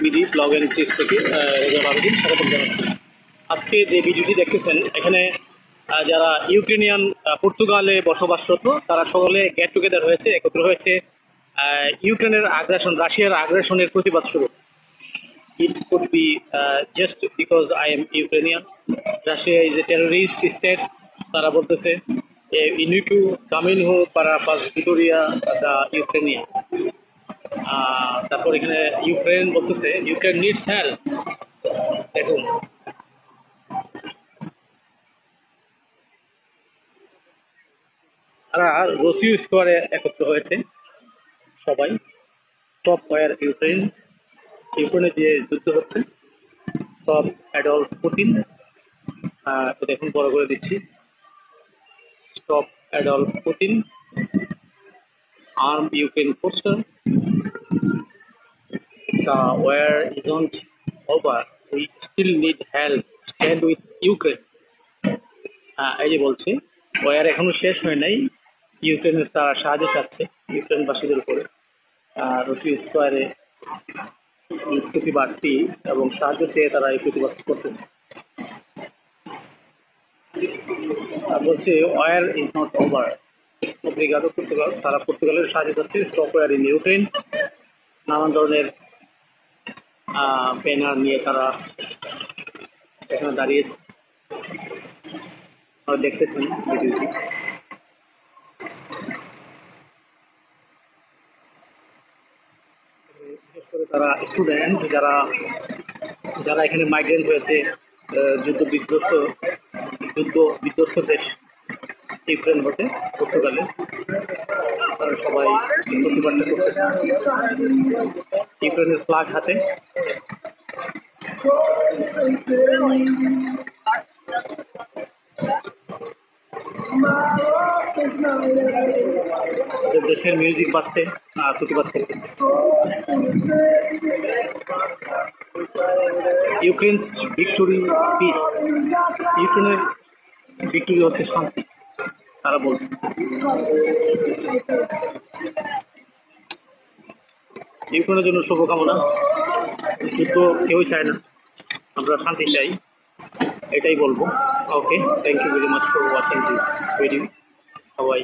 BD blog and tips থেকে আহ, রেজা বারুদ্দিন স্বাগতম জানাচ্ছি আজকে যে ভিডিওটি দেখতেছেন এখানে যারা ইউক্রেনিয়ান পর্তুগালে বসবাসরত তারা সকলে গেট টুগেদার হয়েছে একত্র হয়েছে ইউক্রেনের আগ্রাসন রাশিয়ার আগ্রাসনের প্রতিবাদ it could be uh, just because I am Ukrainian. Russia is a terrorist state. তারা বলতেছে ইউনিটু কামিনহু পারা পাস ভিটোরিয়া দা ইউক্রেনিয়া তারপর এখানে ইউক্রেন বলতেছে ইউক্রেন নিডস হেল্প দেখুন। তারা রসিউ স্কোয়ারে একত্র হয়েছে, সবাই। স্টপ ওয়ার ইউক্রেন ইউক্রেনে যে যুদ্ধ হচ্ছে স্টপ অ্যাডল্ট পুতিন দেখুন বড় করে দিচ্ছি। Stop adult Putin arm Ukraine forces the war isn't over. We still need help. Stand with Ukraine. আহ, এই যে বলছে ওয়ার এখনও শেষ হয় নাই। ইউক্রেনের তারা সাহায্য চাচ্ছে ইউক্রেনবাসীদের উপরে। আহ, রশি স্কোয়ারে প্রতিবাদটি এবং সাহায্য চেয়ে তারা এই প্রতিবাদটি করতেছে। আর বলছে ওয়ার ইজ নট ওভার অব্রিগাদো পর্তুগাল তারা পর্তুগালের সাহায্য চাচ্ছে। স্টপ ওয়ার ইন ইউক্রেন নানান ধরনের ব্যানার নিয়ে তারা এখানে দাঁড়িয়েছে। দেখতেছেন ভিডিওটি। বিশেষ করে তারা স্টুডেন্ট যারা যারা এখানে মাইগ্রেন্ট হয়েছে যুদ্ধ বিধ্বস্ত যুদ্ধ বিধ্বস্ত দেশ। ইউক্রেন হতে পর্তুগালে তারা সবাই প্রতিবাদটা করতেছে। ইউক্রেনের ফ্লাগ হাতে। দেশের মিউজিক বাজছে, আর প্রতিবাদ করতেছে। ইউক্রেনস ভিক্টোরি পিস ইউক্রেনের ভিক্টোরি হচ্ছে শান্তি। তারা বলছে। ইউক্রেনের জন্য শুভকামনা। যুদ্ধ কেউই চায় না। আমরা শান্তি চাই। এটাই বলব। Okay thank you very much for watching this video সবাই